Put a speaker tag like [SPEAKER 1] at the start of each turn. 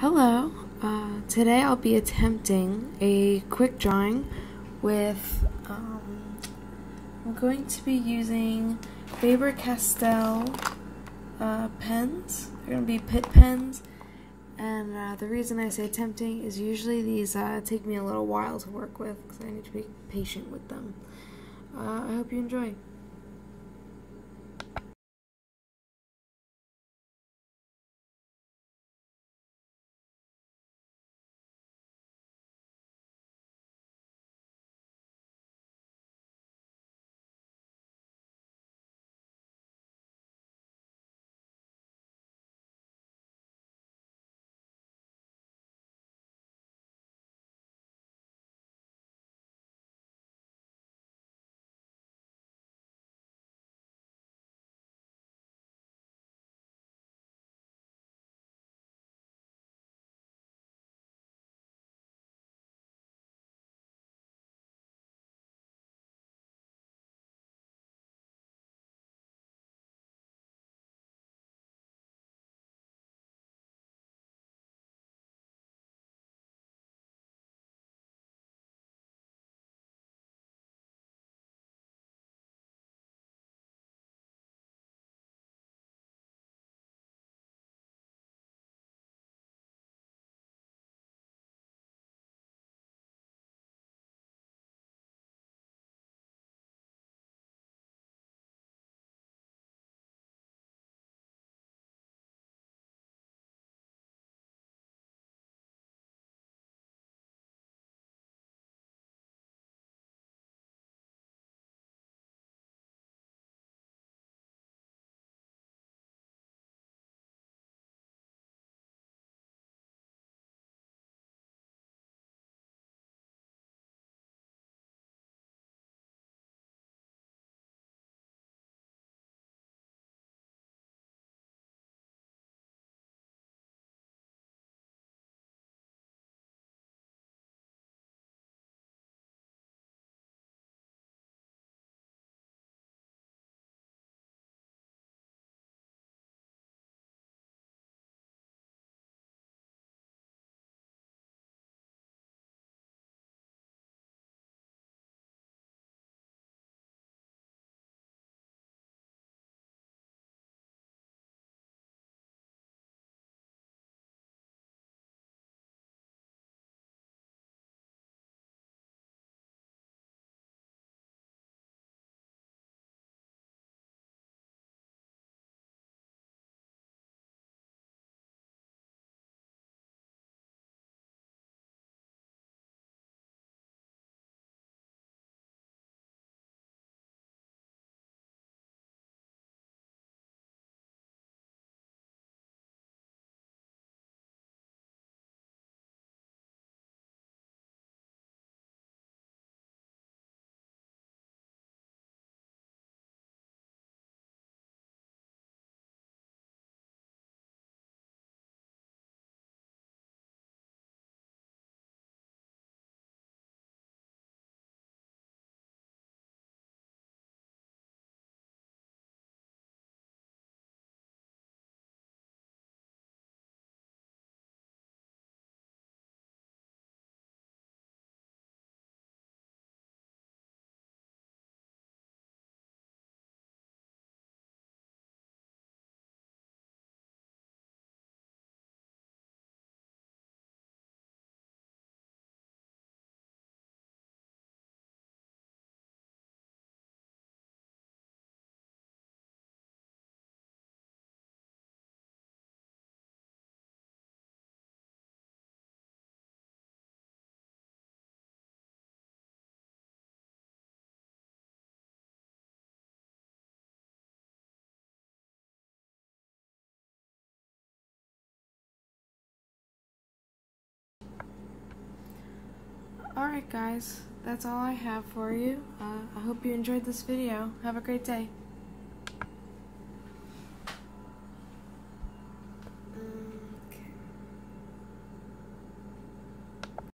[SPEAKER 1] Hello, uh, today I'll be attempting a quick drawing with, um, I'm going to be using Faber-Castell uh, pens. They're going to be Pitt pens, and uh, the reason I say attempting is usually these uh, take me a little while to work with because I need to be patient with them. Uh, I hope you enjoy. Alright guys, that's all I have for you. Uh, I hope you enjoyed this video. Have a great day.